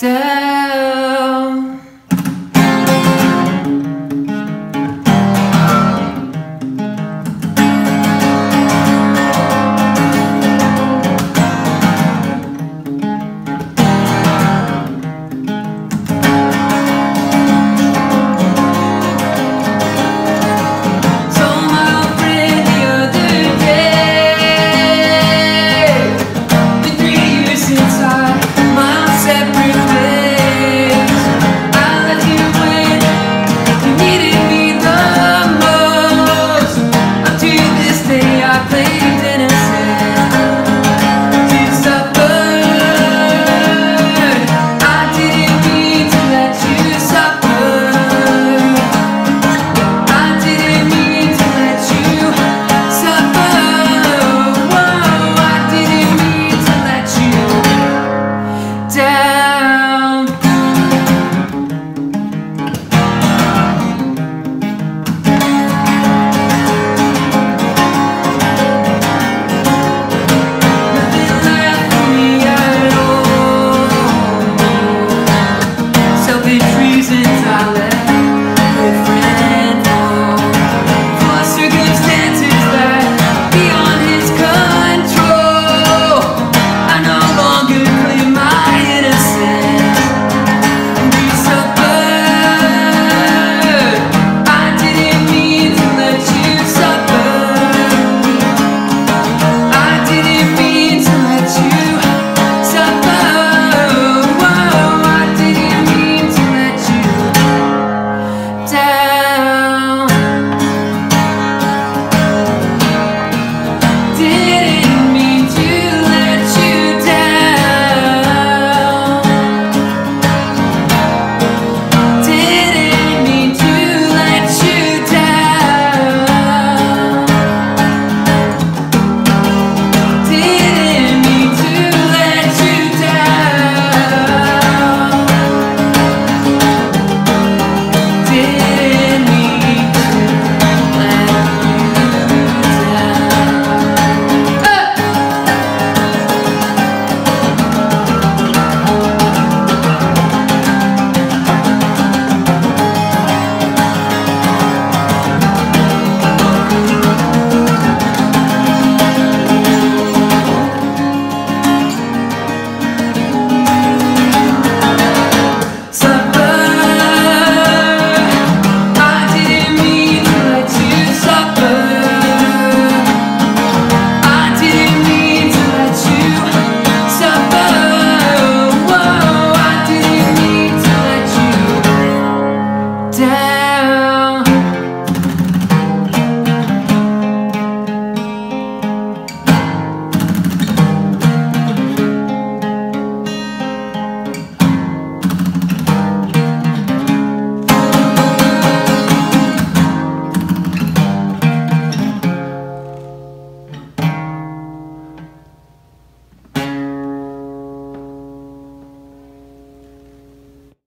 Death.